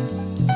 Bye.